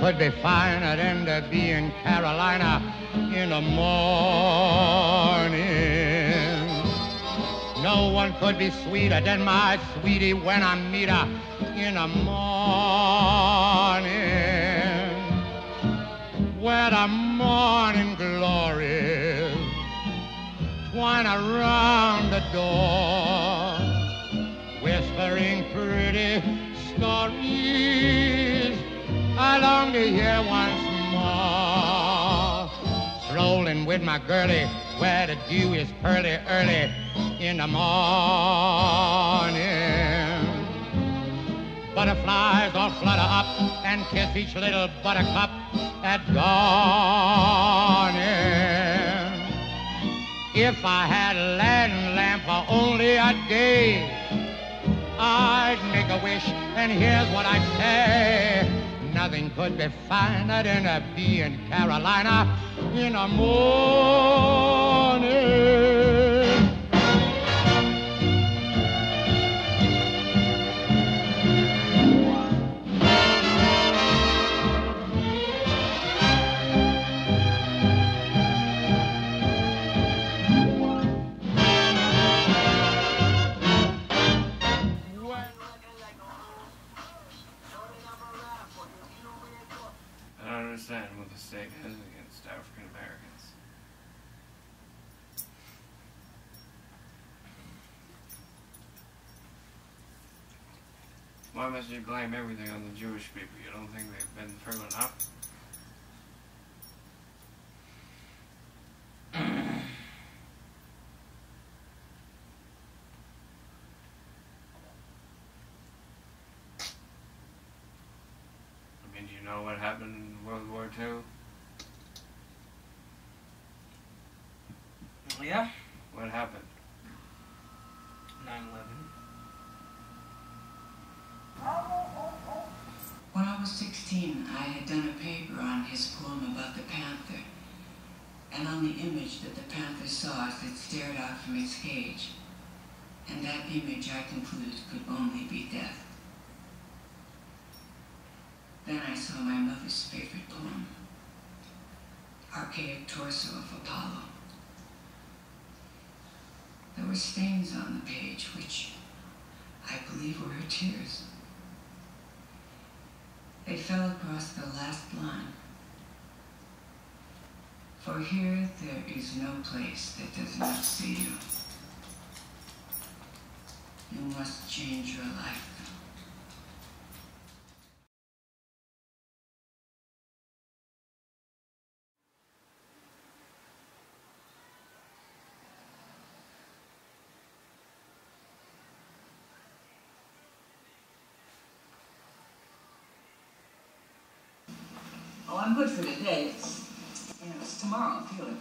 could be finer than to be in Carolina in the morning. No one could be sweeter than my sweetie when I meet her in the morning. Where the morning glories twine around the door, whispering pretty stories I long to hear once more. Strolling with my girlie where the dew is pearly early in the morning. Butterflies all flutter up and kiss each little buttercup at dawning. If I had Aladdin lamp for only a day, I'd make a wish, and here's what I'd say. Nothing could be finer than to be in Carolina in the morning. Why must you blame everything on the Jewish people? You don't think they've been through enough? I mean, do you know what happened in World War II? Yeah? What happened? 9 11. When I was 16, I had done a paper on his poem about the panther, and on the image that the panther saw as it stared out from its cage. And that image I concluded could only be death. Then I saw my mother's favorite poem, Archaic Torso of Apollo. There were stains on the page, which I believe were her tears. They fell across the last line. For here there is no place that does not see you. You must change your life. I'm good for today. It's, you know, it's tomorrow I'm feeling.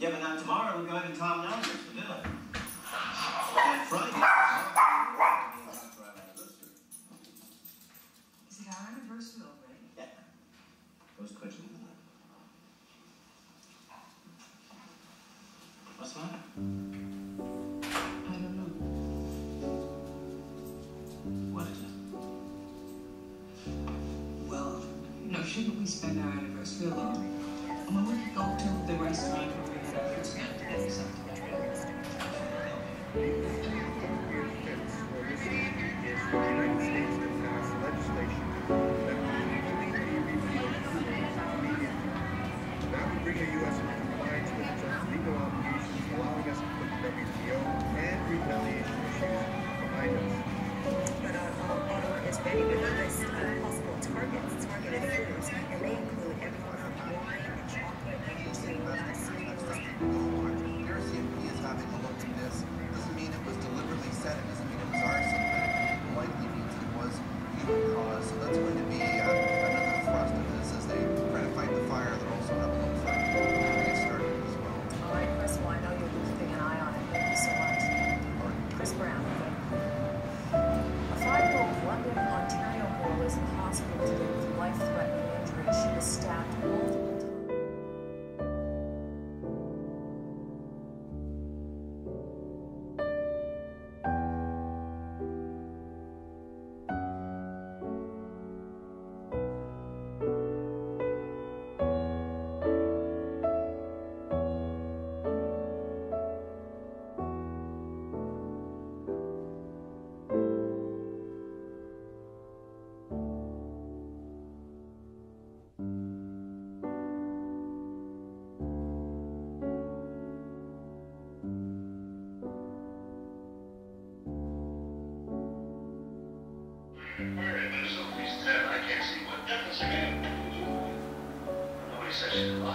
Yeah, but now tomorrow we're going to Tom Nelson shouldn't we spend our anniversary alone? Mean, we go to the restaurant where we had our first get together something. so that's why. Hello?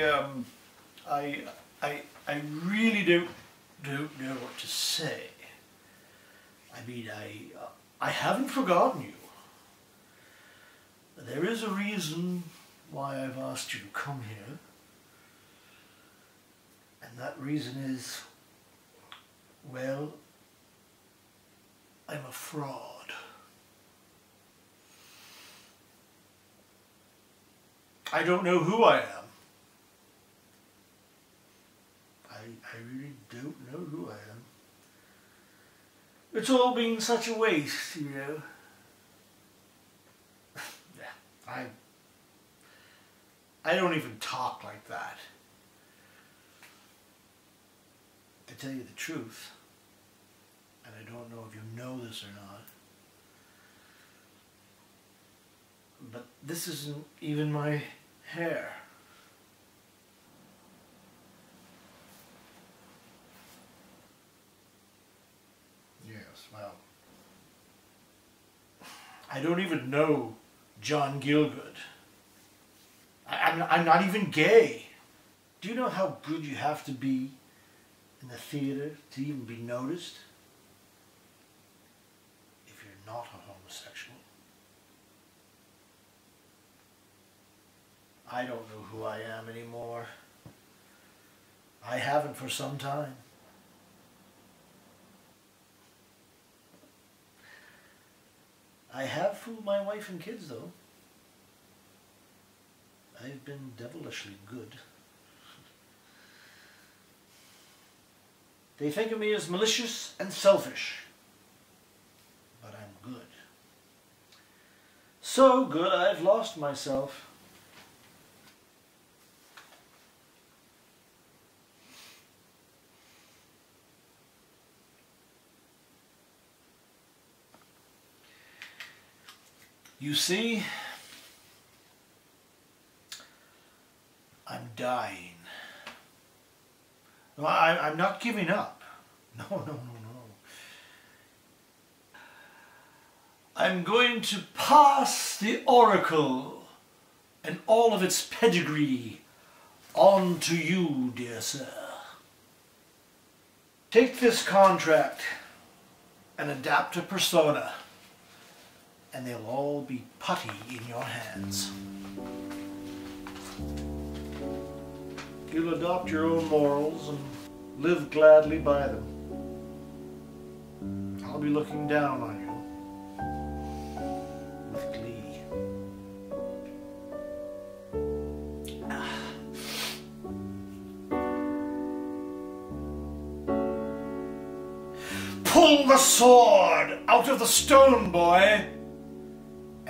I um, I I I really don't don't know what to say. I mean, I uh, I haven't forgotten you. There is a reason why I've asked you to come here, and that reason is, well, I'm a fraud. I don't know who I am. I, I really don't know who I am. It's all been such a waste, you know. yeah, I I don't even talk like that. To tell you the truth, and I don't know if you know this or not, but this isn't even my hair. Well, I don't even know John Gielgud. I, I'm, I'm not even gay. Do you know how good you have to be in the theater to even be noticed? If you're not a homosexual. I don't know who I am anymore. I haven't for some time. I have fooled my wife and kids, though. I've been devilishly good. They think of me as malicious and selfish, but I'm good. So good I've lost myself. You see, I'm dying. No, I, I'm not giving up. No, no, no, no. I'm going to pass the oracle and all of its pedigree on to you, dear sir. Take this contract and adapt a persona, and they'll all be putty in your hands. You'll adopt your own morals and live gladly by them. I'll be looking down on you with glee. Pull the sword out of the stone, boy,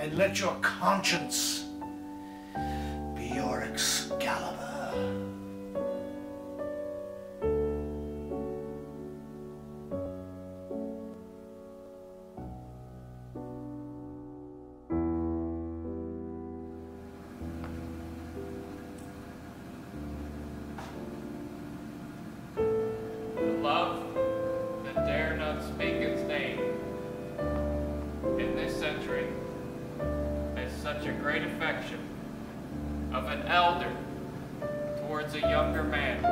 and let your conscience be your Excalibur. A great affection of an elder towards a younger man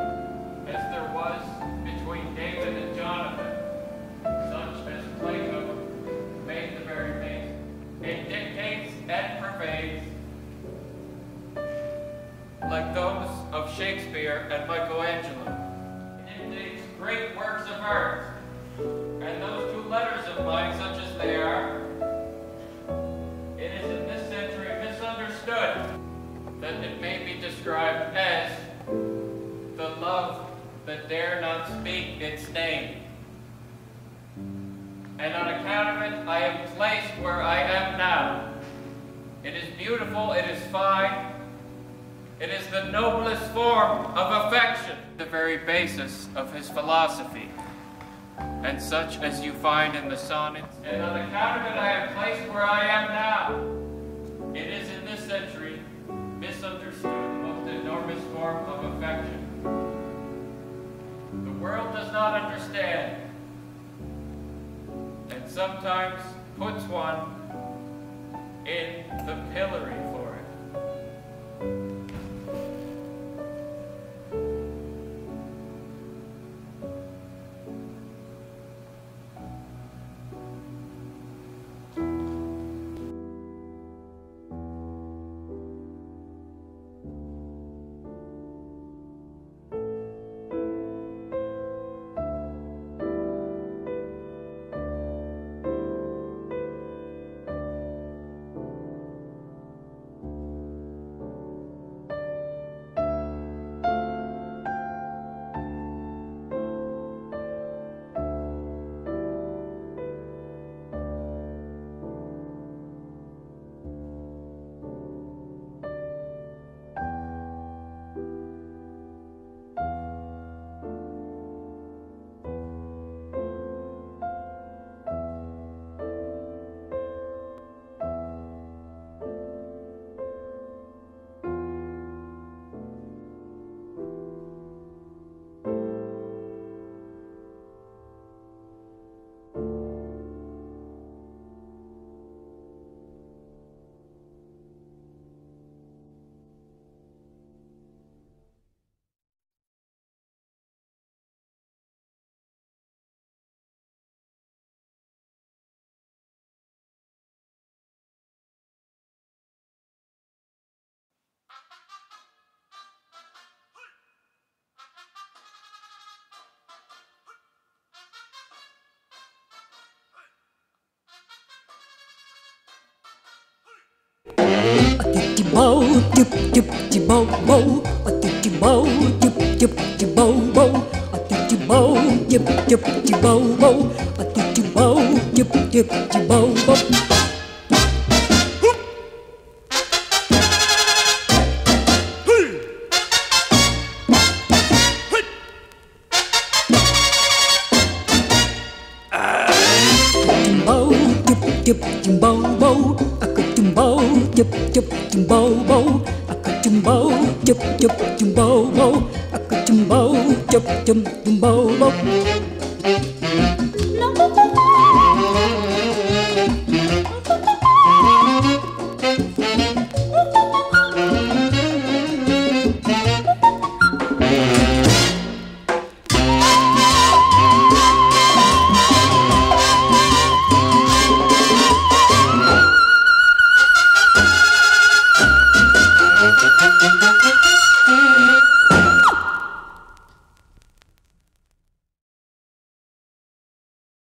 as there was between David and Jonathan, such as Plato made the very base. It dictates and pervades like those of Shakespeare and Michelangelo. It dictates great works of art. And those two letters of mine, such as they are, that it may be described as the love that dare not speak its name. And on account of it, I am placed where I am now. It is beautiful, it is fine, it is the noblest form of affection, the very basis of his philosophy, and such as you find in the sonnets. And on account of it, I am placed where I am now. It is in this century misunderstood, the most enormous form of affection. The world does not understand, and sometimes puts one in the pillory bầu chụp chụp chụp bầu bầu ở chụp chụp bầu chụp chụp chụp bầu bầu ở chụp chụp bầu chụp chụp chụp bầu bầu ở chụp chụp bầu chụp chụp chụp bầu bầu Chụp chụp chụp bầu chụp chum bo bo a ka chum bo chụp chụp chum bo a ka chum bo chụp chum chum bo